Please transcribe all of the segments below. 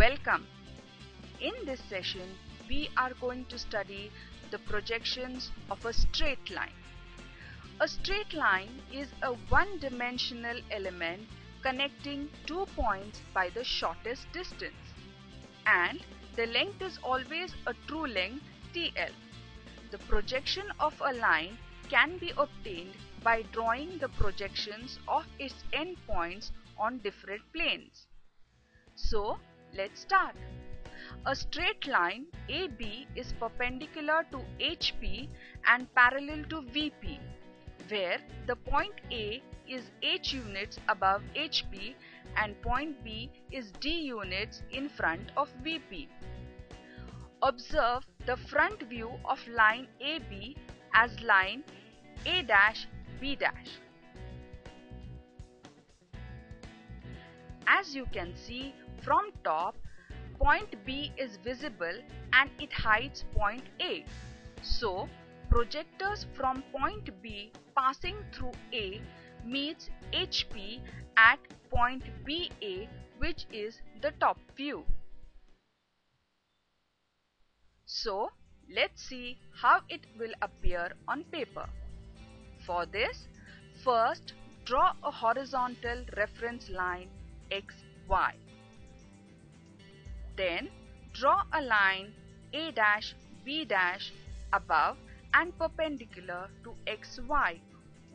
Welcome. In this session, we are going to study the projections of a straight line. A straight line is a one-dimensional element connecting two points by the shortest distance. And the length is always a true length TL. The projection of a line can be obtained by drawing the projections of its endpoints on different planes. So, let's start. A straight line AB is perpendicular to HP and parallel to VP, where the point A is h units above HP and point B is d units in front of VP. Observe the front view of line AB as line A dash B dash. As you can see from top, point B is visible and it hides point A. So, projectors from point B passing through A meets HP at point BA which is the top view. So, let's see how it will appear on paper. For this, first draw a horizontal reference line XY. Then draw a line A dash B dash above and perpendicular to XY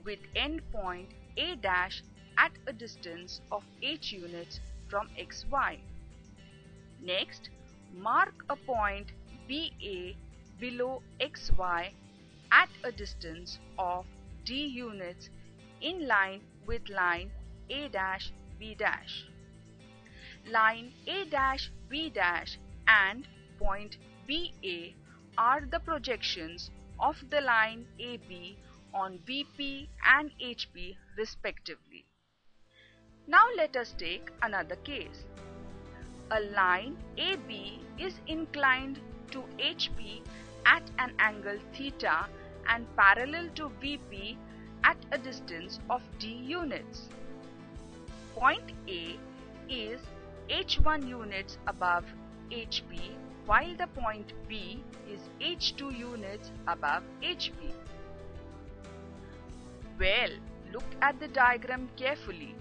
with endpoint A dash at a distance of h units from XY. Next, mark a point BA below XY at a distance of d units in line with line A dash B dash. Line A dash B dash and point BA are the projections of the line AB on VP and HP respectively. Now let us take another case. A line AB is inclined to HP at an angle theta and parallel to VP at a distance of d units. Point A h1 units above HP while the point B is h2 units above HP. Well, look at the diagram carefully.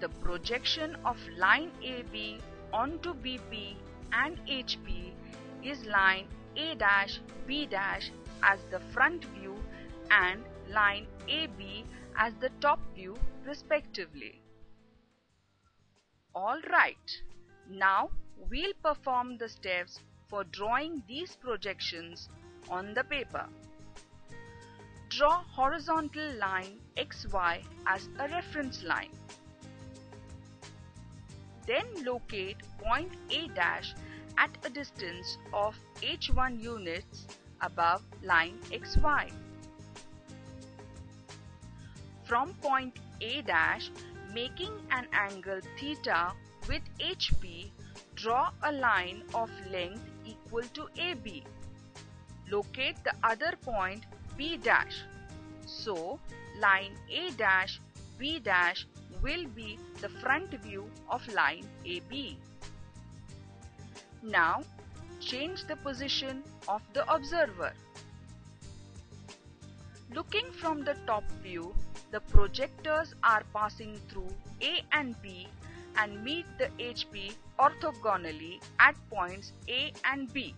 The projection of line AB onto VP and HP is line A dash B dash as the front view and line AB as the top view respectively. Alright, now we'll perform the steps for drawing these projections on the paper. Draw horizontal line XY as a reference line. Then locate point A dash at a distance of h1 units above line XY. From point A dash, making an angle theta with HP, draw a line of length equal to AB. Locate the other point B dash. So, line A dash B dash will be the front view of line AB. Now, change the position of the observer. Looking from the top view, the projectors are passing through A and B and meet the HP orthogonally at points A and B.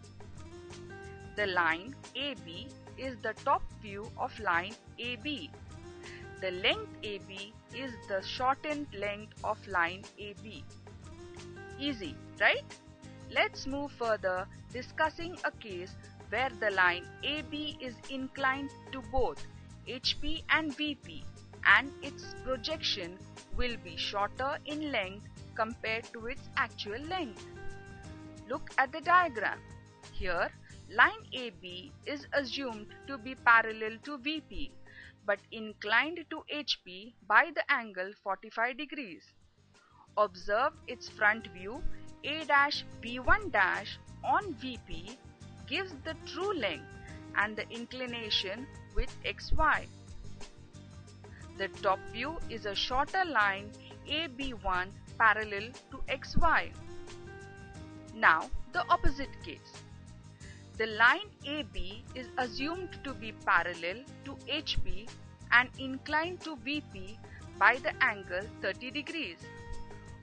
The line AB is the top view of line AB. The length AB is the shortened length of line AB. Easy, right? Let's move further discussing a case where the line AB is inclined to both HP and VP and its projection will be shorter in length compared to its actual length. Look at the diagram. Here, line AB is assumed to be parallel to VP but inclined to HP by the angle 45 degrees. Observe its front view A-B1- on VP gives the true length and the inclination with XY. The top view is a shorter line AB1 parallel to XY. Now the opposite case. The line AB is assumed to be parallel to HP and inclined to VP by the angle 30 degrees.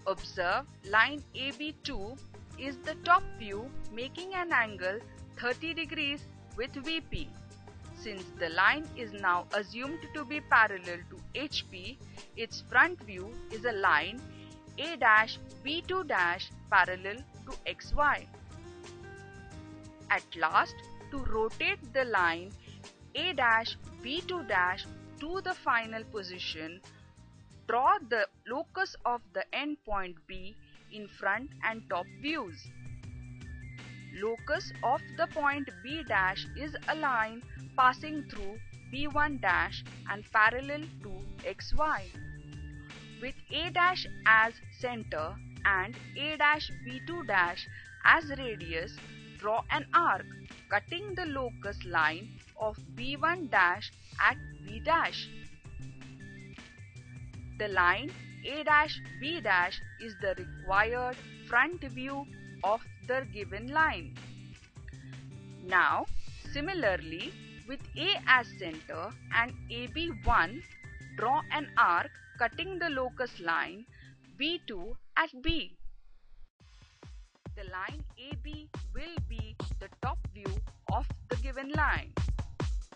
Observe line AB2 is the top view making an angle 30 degrees with VP. Since the line is now assumed to be parallel to HP, its front view is a line A-B2- parallel to XY. At last, to rotate the line A-B2- to the final position, draw the locus of the endpoint B in front and top views. Locus of the point B dash is a line passing through B1 dash and parallel to XY. With A dash as center and A dash B2 dash as radius, draw an arc cutting the locus line of B1 dash at B dash. The line A dash B dash is the required front view of the given line. Now, similarly, with A as center and AB1, draw an arc cutting the locus line B2 at B. The line AB will be the top view of the given line.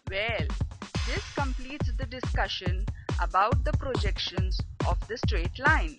Well, this completes the discussion about the projections of the straight line.